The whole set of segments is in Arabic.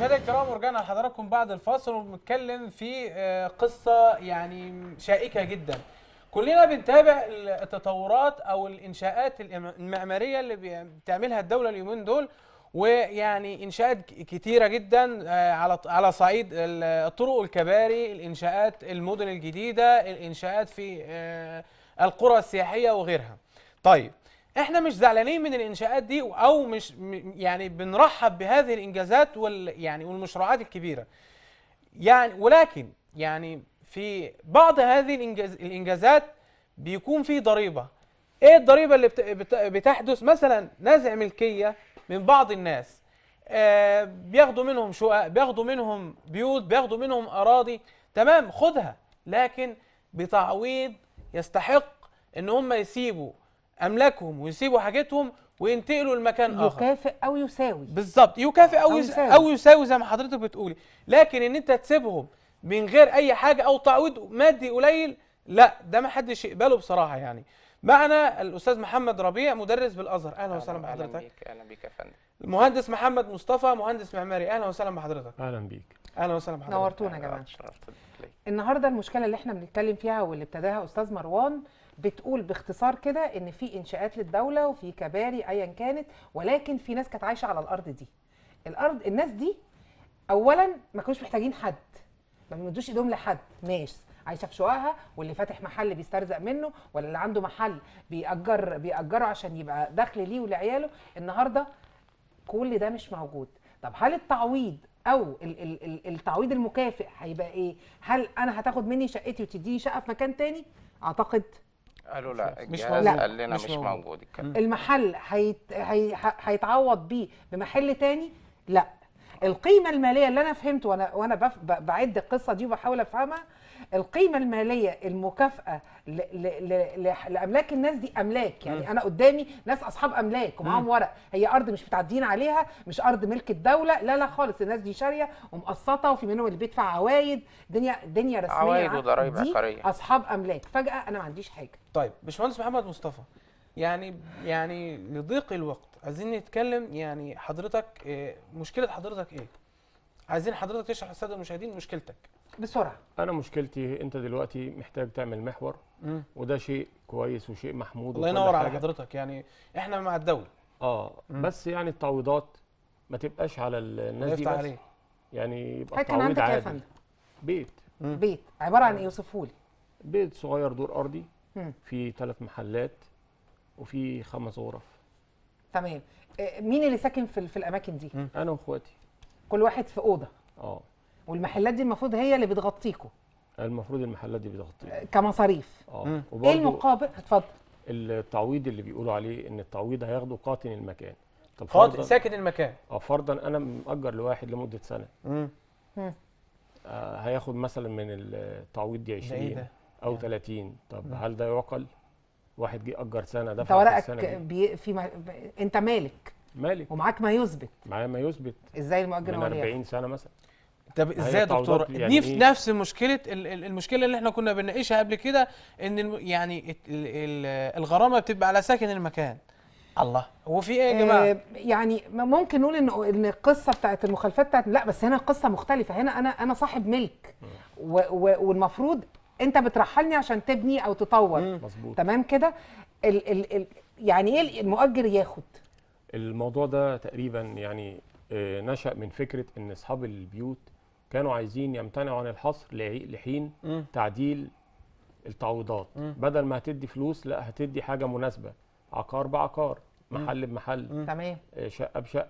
مشاهدينا الكرام ورجعنا لحضراتكم بعد الفاصل وبنتكلم في آه، قصة يعني شائكة جدا. كلنا بنتابع التطورات أو الإنشاءات المعمارية اللي بتعملها الدولة اليومين دول ويعني إنشاءات كتيرة جدا آه، على على صعيد ال- الطرق والكباري الإنشاءات المدن الجديدة الإنشاءات في آه، القرى السياحية وغيرها. طيب إحنا مش زعلانين من الانشاءات دي أو مش يعني بنرحب بهذه الإنجازات وال يعني والمشروعات الكبيرة. يعني ولكن يعني في بعض هذه الإنجاز الإنجازات بيكون في ضريبة. إيه الضريبة اللي بت- بت- بتحدث؟ مثلا نزع ملكية من بعض الناس. آه بياخدوا منهم شقق بياخدوا منهم بيوت بياخدوا منهم أراضي. تمام خدها. لكن بتعويض يستحق إن هم يسيبوا أملاكهم ويسيبوا حاجتهم وينتقلوا لمكان آخر. يكافئ أو يساوي. بالظبط. يكافئ أو أو يس... يساوي. أو يساوي زي ما حضرتك بتقولي. لكن إن أنت تسيبهم من غير أي حاجة أو تعويض مادي قليل لا ده ما حدش يقبله بصراحة يعني. معنا الأستاذ محمد ربيع مدرس بالأزهر. أهلا وسهلا أهلا بحضرتك. بيك أهلا بيك يا فندم. المهندس محمد مصطفى مهندس معماري. أهلا وسهلا بحضرتك. أهلا بيك. أهلا وسهلا بحضرتك. نورتونا يا جماعة. النهارده المشكلة اللي إحنا بنتكلم فيها واللي ابتداها أستاذ مروان بتقول باختصار كده إن في إنشاءات للدولة وفي كباري ايا كانت ولكن في ناس كانت عايشة على الأرض دي. الأرض الناس دي اولا ما كانوش محتاجين حد ما بيمدوش إيدهم لحد. ناس عايشة في شققها واللي فاتح محل بيسترزق منه ولا اللي عنده محل بيأجر بيأجره عشان يبقى دخل ليه ولعياله. النهارده كل ده مش موجود. طب هل التعويض أو ال ال ال التعويض المكافئ هيبقى إيه؟ هل أنا هتاخد مني شقتي وتديني شقة في مكان تاني؟ أعتقد قالوا لا مش موجود. قال لنا مش مش, موجود. موجود الكلام المحل هيت هي هيتعوض بيه بمحل تاني لا القيمة المالية اللي أنا فهمت وأنا وأنا بعد القصة دي وبحاول أفهمها القيمة المالية المكافأة ل ل ل ل لأملاك الناس دي أملاك. يعني أنا قدامي ناس أصحاب أملاك ومعاهم ورق. هي أرض مش متعدين عليها مش أرض ملك الدولة لا لا خالص. الناس دي شارية ومقسطة وفي منهم اللي بيدفع عوايد. دنيا دنيا رسمية عوايد وضرايب دي عقارية. أصحاب أملاك. فجأة أنا ما عنديش حاجة. طيب باشمهندس محمد مصطفى يعني يعني لضيق الوقت. عايزين نتكلم يعني حضرتك إيه مشكلة حضرتك إيه؟ عايزين حضرتك تشرح للسادة المشاهدين مشكلتك. بسرعة. أنا مشكلتي أنت دلوقتي محتاج تعمل محور مم. وده شيء كويس وشيء محمود الله ينور على. حضرتك. يعني إحنا مع الدولة. آه مم. بس يعني التعويضات ما تبقاش على الناس دي بس. عليك. يعني يبقى حضرتك كان تعويض عندك إيه يا عادل فندم؟ بيت. مم. بيت. عبارة عن إيه؟ يوصفه لي بيت صغير دور أرضي. مم. فيه ثلاث محلات. وفيه خمس غرف. تمام. آه، مين اللي ساكن في, في الأماكن دي؟ أنا وإخواتي. كل واحد في أوضة. آه. والمحلات دي المفروض هي اللي بتغطيكوا. المفروض المحلات دي بتغطي آه، كمصاريف. آه. مم. إيه المقابل؟ اتفضل. التعويض اللي بيقولوا عليه إن التعويض هياخده قاطن المكان. طب فرضا ساكن المكان. آه فرضا أنا مأجر لواحد لمدة سنة. مم. آه هياخد مثلا من التعويض دي ده إيه 20 ده؟ أو 30 طب هل ده يعقل؟ واحد جه أجر سنة أنت دفع في ورقك بي في ما... ب- أنت مالك؟ مالك. ومعاك ما يثبت. معايا ما يثبت. إزاي المؤجر من هو اللي ياخد؟ 40 سنة مثلا. طب إزاي يا دكتور؟ يعني دي في إيه؟ نفس مشكلة ال- ال- المشكلة اللي إحنا كنا بنناقشها قبل كده إن يعني الت- ال- ال- الغرامة بتبقى على ساكن المكان. الله. هو في إيه يا جماعة؟ آه يعني م- ممكن نقول إن إن القصة بتاعت المخالفات بتاعت لا بس هنا القصة مختلفة. هنا أنا أنا صاحب ملك. و... و... والمفروض انت بترحلني عشان تبني أو تطور. مظبوط. تمام كده؟ ال... ال... ال... يعني إيه المؤجر ياخد؟ الموضوع ده تقريبا يعني آه، نشأ من فكرة إن أصحاب البيوت كانوا عايزين يمتنعوا عن الحصر لحين مم. تعديل التعويضات. مم. بدل ما هتدي فلوس لا هتدي حاجة مناسبة. عقار بعقار محل بمحل تمام. آه، شقة بشقة.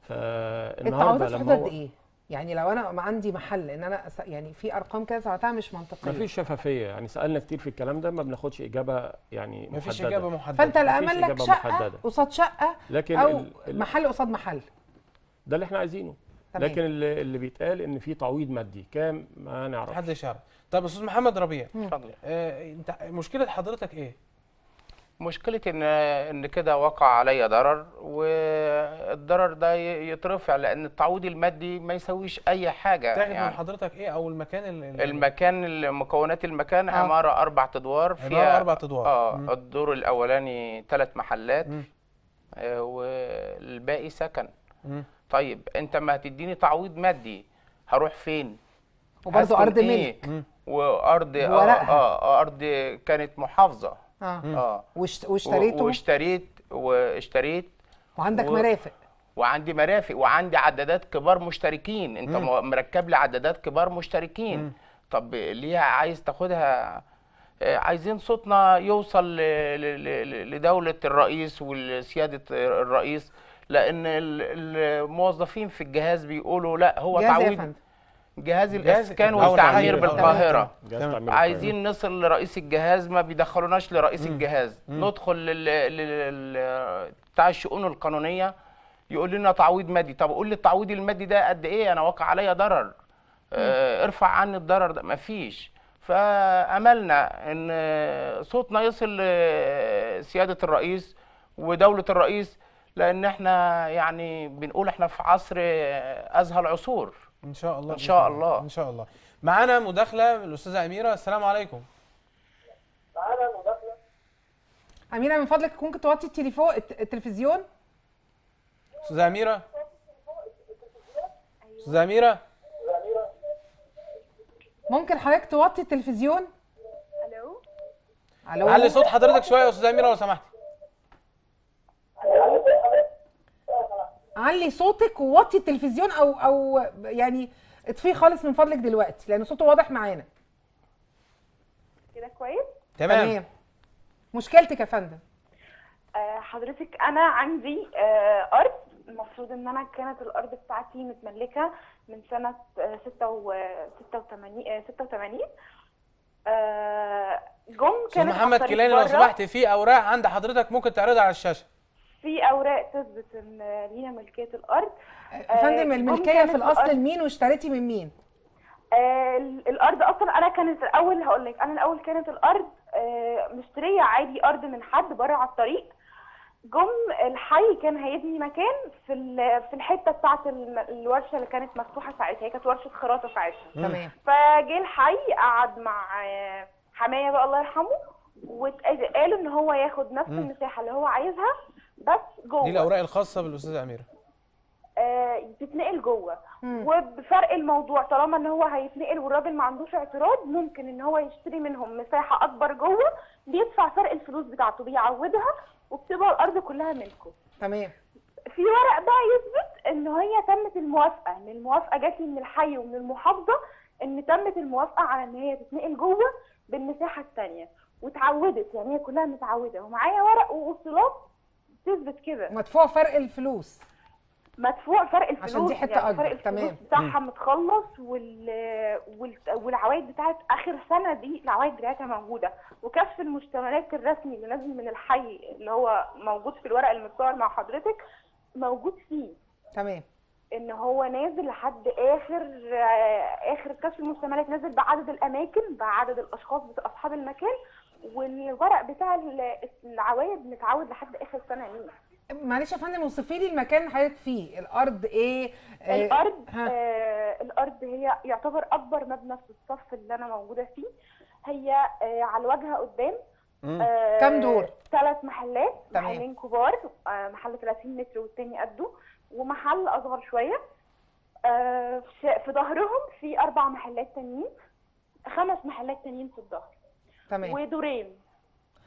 فالنهاردة لما حدود هو إيه؟ يعني لو أنا عندي محل إن أنا يعني في أرقام كده سمعتها مش منطقية. ما فيش شفافية. يعني سألنا كتير في الكلام ده ما بناخدش إجابة يعني مفيش محددة. إجابة محددة. فأنت لا مفيش امل لك شقة محددة. قصاد شقة لكن أو ال- ال- محل قصاد محل. ده اللي إحنا عايزينه. تمام. لكن اللي, اللي بيتقال إن في تعويض مادي كام؟ ما نعرف محدش يعرف. طب أستاذ محمد ربيع اتفضل. آه أنت مشكلة حضرتك إيه؟ مشكلة ان إن كده وقع عليا ضرر والضرر ده يترفع لأن التعويض المادي ما يسويش أي حاجة تاخد من يعني حضرتك إيه أو المكان اللي المكان مكونات المكان آه. عمارة أربع أدوار فيها أربع أدوار آه مم. الدور الأولاني ثلاث محلات مم. آه، والباقي سكن مم. طيب أنت ما هتديني تعويض مادي هروح فين وبرضه أرض إيه؟ ملك وأرض آه. آه, آه أرض كانت محافظة آه. آه. واشت- و- واشتريته واشتريت واشتريت. وعندك و- مرافق. وعندي مرافق وعندي عدادات كبار مشتركين. انت مم. م- مركب لي عدادات كبار مشتركين. مم. طب ليه عايز تاخدها؟ آه، عايزين صوتنا يوصل ل- ل- ل- لدولة الرئيس ولسيادة الرئيس لأن ال- الموظفين في الجهاز بيقولوا لا هو يا تعويض فندم؟ جهاز أو والتعمير. تعمير عايزين نصل لرئيس الجهاز ما بيدخلوناش لرئيس مم. الجهاز. مم. ندخل لل... لل... لل... بتاع الشؤون القانونية يقول لنا تعويض مادي. طب قول لي التعويض المادي ده قد إيه؟ أنا واقع عليا ضرر. آه ارفع عني الضرر ده. مفيش. فأملنا إن صوتنا يصل لسيادة الرئيس ودولة الرئيس لأن إحنا يعني بنقول إحنا في عصر أزهى العصور. إن شاء الله إن شاء الله. إن شاء الله. معانا مداخلة من الأستاذة أميرة السلام عليكم. أميرة من فضلك ممكن توطي التليفون الت- التلفزيون؟ أستاذة أميرة. أستاذة أميرة. ممكن حضرتك توطي التلفزيون؟ ألو؟ ألو؟ علي صوت حضرتك شوية يا أستاذة أميرة لو سمحتي علي صوتك ووطي التلفزيون أو أو يعني اطفيه خالص من فضلك دلوقتي لأن صوته واضح معانا. كده كويس؟ تمام. مشكلتك يا فندم؟ آه حضرتك أنا عندي آه أرض. المفروض إن أنا كانت الأرض بتاعتي متملكة من سنة آه 86 آه 86 آه جم أستاذ كانت محمد كيلاني لو. سمحت في أوراق عند حضرتك ممكن تعرضها على الشاشة. في أوراق تثبت إن لينا ملكية الأرض. يا فندم جم الملكية في الأصل لمين واشتريتي من مين؟ آه، الأرض أصلا أنا كانت الأول هقول لك أنا الأول كانت الأرض آه، مشترية عادي أرض من حد بره على الطريق. جم الحي كان هيبني مكان في في الحتة بتاعة الورشة اللي كانت مفتوحة ساعتها. هي كانت ورشة خراطة ساعتها. تمام. فجه الحي قعد مع آه، حماية بقى الله يرحمه وقالوا إن هو ياخد نفس. المساحة اللي هو عايزها بس جوه. دي الأوراق الخاصة بالأستاذة أميرة. آه، تتنقل جوه. مم. وبفرق الموضوع طالما إن هو هيتنقل والراجل ما عندوش اعتراض ممكن إن هو يشتري منهم مساحة أكبر جوه بيدفع فرق الفلوس بتاعته بيعودها وبتبقى الأرض كلها ملكه. تمام. في ورق بقى يثبت إن هي تمت الموافقة إن الموافقة جات من الحي ومن المحافظة إن تمت الموافقة على إن هي تتنقل جوه بالمساحة الثانية واتعودت يعني هي كلها متعودة. ومعايا ورق ووصولات تثبت كده. مدفوع فرق الفلوس. مدفوع فرق الفلوس عشان دي حتة يعني أكبر، فرق الفلوس تمام. بتاعها متخلص وال... وال... والعوائد بتاعت آخر سنة دي العوائد بتاعتها موجودة. وكشف المشتملات الرسمي اللي نازل من الحي اللي هو موجود في الورق المتصور مع حضرتك موجود فيه. تمام. إن هو نازل لحد آخر آه، آخر كشف المشتملات نازل بعدد الأماكن بعدد الأشخاص أصحاب المكان والورق بتاع ال- العوايد متعود لحد آخر سنة ليه معلش يا فندم وصفي لي المكان اللي حضرتك فيه الأرض إيه آه، الأرض. آه الأرض هي يعتبر أكبر مبنى في الصف اللي أنا موجودة فيه هي آه على الواجهه قدام. آه كام دور؟ ثلاث محلات تمام. محلين كبار آه محل 30 متر والتاني قده ومحل أصغر شوية آه في في ظهرهم في أربع محلات تانيين خمس محلات تانيين في الظهر تمام. ودورين.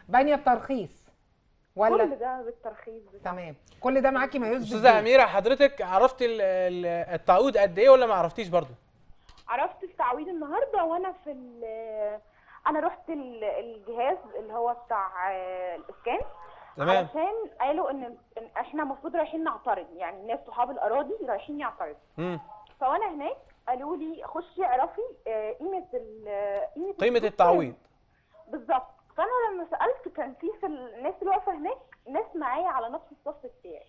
بانيه بترخيص. ولا كل ده بالترخيص تمام. كل ده معاكي ما يثبت أستاذة. أميرة حضرتك عرفتي ال- ال- التعويض قد إيه ولا ما عرفتيش برضو عرفت التعويض النهارده وأنا في ال- أنا رحت ال- الجهاز اللي هو بتاع آه، الإسكان. تمام. علشان قالوا إن إن إحنا المفروض رايحين نعترض. يعني الناس صحاب الأراضي رايحين يعترضوا. فوأنا هناك قالوا لي خشي اعرفي آه، قيمة ال- قيمة قيمة التعويض. بالظبط. فأنا لما سألت كان في في الناس اللي واقفة هناك ناس معايا على نفس الصف بتاعي.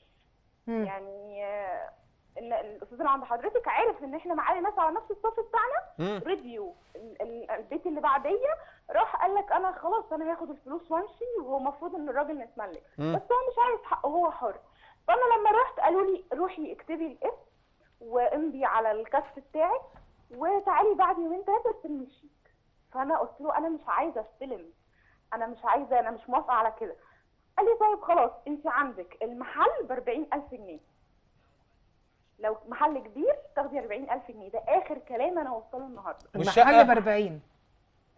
يعني آه، إن الأستاذ اللي عند حضرتك عارف إن إحنا معانا ناس على نفس الصف بتاعنا. ريفيو ال- ال- البيت اللي بعديه راح قال لك أنا خلاص أنا هاخد الفلوس وأمشي وهو المفروض إن الراجل متملك مم. بس هو مش عايز حقه هو حر. فأنا لما رحت قالوا لي روحي اكتبي الاسم وامضي على الكشف بتاعك وتعالي بعد يومين ثلاثة الشيك فانا قلت له أنا مش عايزه استلم أنا مش عايزه أنا مش موافقه على كده. قال لي طيب خلاص انت عندك المحل ب 40000 جنيه. لو محل كبير تاخدي 40000 جنيه. ده آخر كلام أنا وصله النهارده. المحل ب 40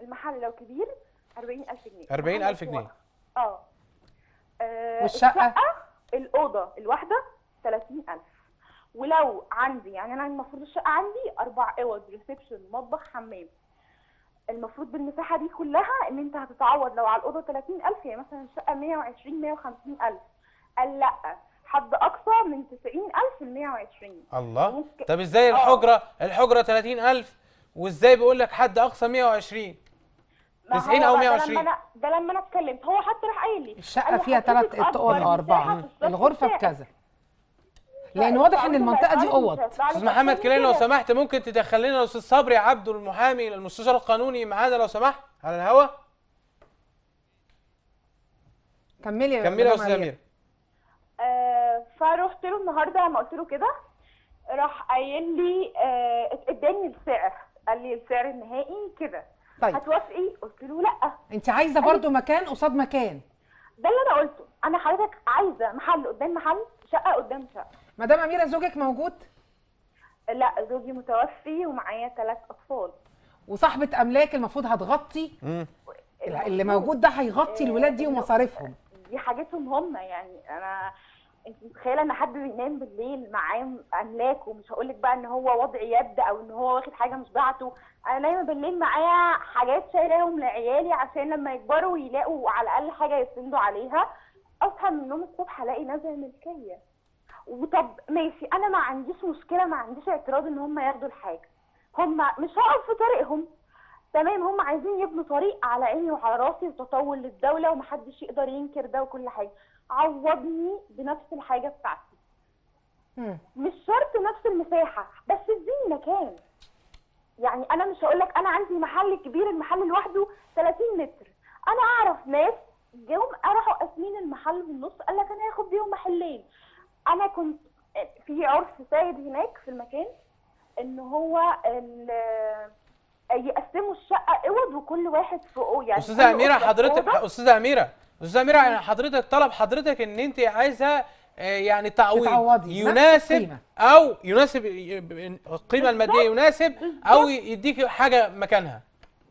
المحل لو كبير 40000 جنيه. 40,000 المحل جنيه. آه. آه، والشقة؟ الشقة الأوضة الواحدة 30000 ولو عندي يعني أنا المفروض الشقة عندي أربع أوض ريسبشن مطبخ حمام. المفروض بالمساحة دي كلها إن أنت هتتعوض. لو على الأوضة 30000 يعني مثلا الشقة 120 150000 قال لأ حد أقصى من 90000 ل 120 الله. ممكن- طب إزاي آه. الحجرة؟ الحجرة 30000 وإزاي بيقول لك حد أقصى 120 ما 90 هو أو بقى ده 120. لما أنا ده لما أنا اتكلمت. هو حتى راح قايل لي. لي فيها ثلاث اوض أو أربعة. الغرفة. بكذا. لأن واضح إن المنطقة دي أوض. أستاذ محمد كلين لو سمحت ممكن تدخل لنا الأستاذ صبري عبده المحامي المستشار القانوني معانا لو سمحت؟ على الهوا؟ كملي يا كملي يا أستاذ أميرة. أمير. آه فرحت له النهارده لما قلت له كده راح قايل لي آه اداني السعر. قال لي السعر النهائي كده. طيب. هتوافقي؟ قلت له لأ. أنت عايزة برضو مكان قصاد مكان. ده اللي أنا قلته. أنا حضرتك عايزة محل قدام محل شقة قدام شقة. مدام أميرة زوجك موجود؟ لا زوجي متوفي ومعايا ثلاث أطفال. وصاحبة أملاك المفروض هتغطي؟ مم. اللي موجود ده هيغطي الولاد دي ومصاريفهم. دي حاجتهم هم يعني أنا أنت متخيلة إن حد بينام بالليل معاه أملاك ومش هقول لك بقى إن هو وضع يد أو إن هو واخد حاجة مش بتاعته أنا نايمه بالليل معايا حاجات شايلاهم لعيالي عشان لما يكبروا يلاقوا على الأقل حاجة يسندوا عليها. أصحى من النوم الصبح ألاقي نازلة ملكيه وطب ماشي أنا ما عنديش مشكلة ما عنديش اعتراض إن هم ياخدوا الحاجة. هم مش هقف في طريقهم. تمام هم عايزين يبنوا طريق على عيني وعلى راسي وتطور للدولة ومحدش يقدر ينكر ده وكل حاجة. عوضني بنفس الحاجة بتاعتي. مش شرط نفس المساحة بس اديني مكان. يعني أنا مش هقول لك أنا عندي محل كبير المحل لوحده 30 متر. أنا أعرف ناس جم راحوا قاسمين المحل بالنص قال لك أنا هاخد بيهم محلين. أنا كنت في عرف سيد هناك في المكان إن هو ال- يقسموا الشقة أوض وكل واحد فوقه يعني أستاذة أميرة حضرتك. أستاذة أميرة أستاذة أميرة يعني حضرتك طلب حضرتك إن أنت عايزة آه، يعني تعويض. يناسب. أو يناسب القيمة المادية يناسب أو يديك حاجة مكانها.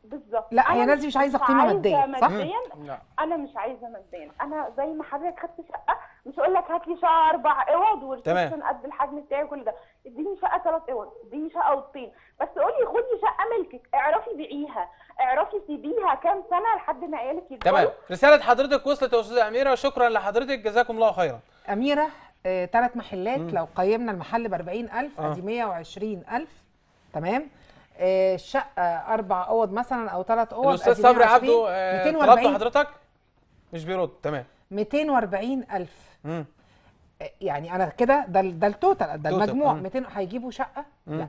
بالظبط. لا، هي دي مش عايزة قيمة مادية، صح؟ ماديا. لا أنا مش عايزة ماديا. أنا زي ما حضرتك خدت شقة مش هقول لك هات لي شقة أربع أوض والريسبشن قد الحجم بتاعي وكل ده. اديني شقة ثلاث أوض اديني شقة أوضتين. بس قولي خدي شقة ملكك اعرفي بيعيها اعرفي سيبيها كام سنة لحد ما عيالك يكبروا. تمام. رسالة حضرتك وصلت يا أستاذة أميرة شكرا لحضرتك جزاكم الله خيرا. أميرة ثلاث محلات. لو قيمنا المحل ب 40000 آه. أدي 120000 تمام. آه، الشقه أربع أوض مثلا أو ثلاث أوض الأستاذ صبري 120. عبده آه، طلبت 240 حضرتك. مش بيرد. تمام. 240000 مم. آه، يعني أنا كده ده ده التوتال ده المجموع. مم. 200 هيجيبوا شقة؟ مم. لا.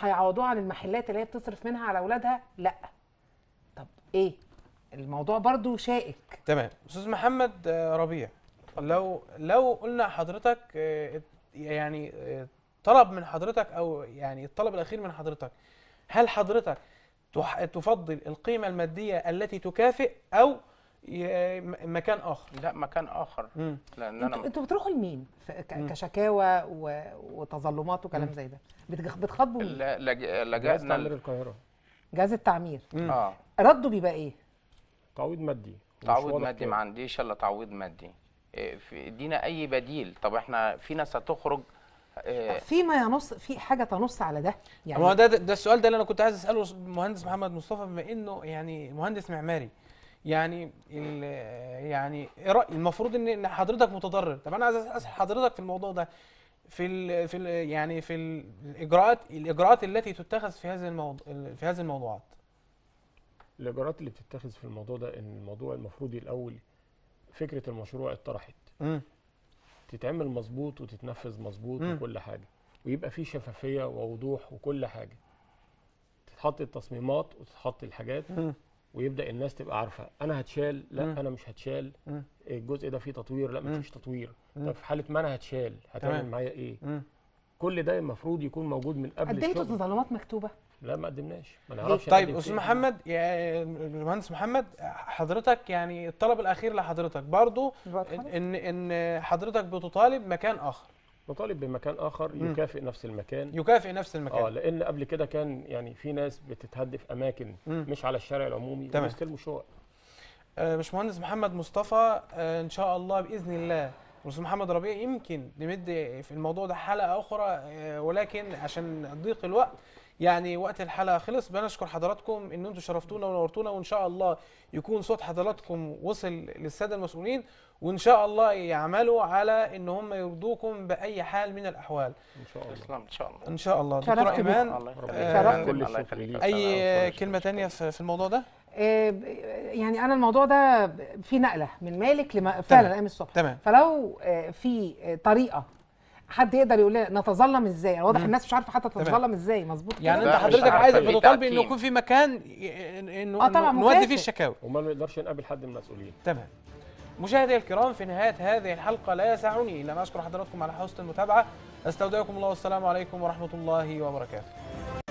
هيعوضوها عن المحلات اللي هي بتصرف منها على أولادها؟ لا. طب إيه؟ الموضوع برضو شائك. تمام. أستاذ محمد آه، ربيع لو لو قلنا حضرتك آه، يعني طلب من حضرتك أو يعني الطلب الأخير من حضرتك هل حضرتك تفضل القيمة المادية التي تكافئ أو مكان آخر. لا مكان آخر. مم. لأن أنتوا أنا أنتوا بتروحوا لمين؟ كشكاوى. وتظلمات وكلام زي ده. بتخ- بتخاطبوا مين؟ ل- لج- جهاز لجأنا تعمير القاهرة. جهاز التعمير. مم. آه. رده بيبقى إيه؟ تعويض مادي. مش تعويض مادي. ما عنديش إلا تعويض مادي. إيه، ادينا أي بديل. طب إحنا في ناس هتخرج إيه، فيما ينص في حاجة تنص على ده؟ يعني هو يعني ده ده السؤال ده اللي أنا كنت عايز أسأله المهندس محمد مصطفى بما إنه يعني مهندس معماري. يعني ال- يعني المفروض إن حضرتك متضرر. طب أنا عايز أسأل حضرتك في الموضوع ده. في ال في ال يعني في الإجراءات الإجراءات التي تتخذ في هذه الموضوع في هذه الموضوعات. الإجراءات اللي بتتخذ في الموضوع ده إن الموضوع المفروض الأول فكرة المشروع اتطرحت. تتعمل مظبوط وتتنفذ مظبوط. وكل حاجة. ويبقى في شفافية ووضوح وكل حاجة. تتحط التصميمات وتتحط الحاجات. ويبدأ الناس تبقى عارفة أنا هتشال لا مم. أنا مش هتشال مم. الجزء ده فيه تطوير لا. مفيش تطوير مم. طب في حالة ما أنا هتشال هتعمل. معايا إيه امم كل ده المفروض يكون موجود من قبل قدمتوا الشغل تظلمات مكتوبة لا ما قدمناش ما نعرفش طيب أستاذ. محمد يا المهندس محمد حضرتك يعني الطلب الأخير لحضرتك برضو؟ إن إن حضرتك بتطالب مكان آخر نطالب بمكان آخر. يكافئ نفس المكان يكافئ نفس المكان آه لأن قبل كده كان يعني في ناس بتتهدف أماكن مم. مش على الشارع العمومي تمام. وبيستلموا شقق آه، باشمهندس محمد مصطفى آه، إن شاء الله بإذن الله الاستاذ محمد ربيع يمكن نمد في الموضوع ده حلقة أخرى آه، ولكن عشان ضيق الوقت يعني وقت الحلقة خلص بنشكر حضراتكم إن أنتم شرفتونا ونورتونا وإن شاء الله يكون صوت حضراتكم وصل للسادة المسؤولين وإن شاء الله يعملوا على إن هم يرضوكم بأي حال من الأحوال. إن شاء الله. تسلم إن شاء الله. إن شاء الله. بيكم. إيمان الله يخليك. آه،. أي كلمة تانية في في الموضوع ده؟ آه، يعني أنا الموضوع ده في نقلة من مالك لما فعلا أيام الصبح. تمام. فلو آه، في طريقة حد يقدر يقول لنا نتظلم إزاي؟ واضح مم. الناس مش عارفة حتى. تتظلم إزاي. مظبوط؟ يعني أنت حضرتك عايز ليه بتطالبي انه. يكون في مكان إنه آه، طبعاً، نودي فيه. الشكاوي. وما نقدرش نقابل حد من المسؤولين. تمام. مشاهدي الكرام في نهاية هذه الحلقة لا يسعني إلا أن أشكر حضراتكم على حسن المتابعة. أستودعكم الله والسلام عليكم ورحمة الله وبركاته.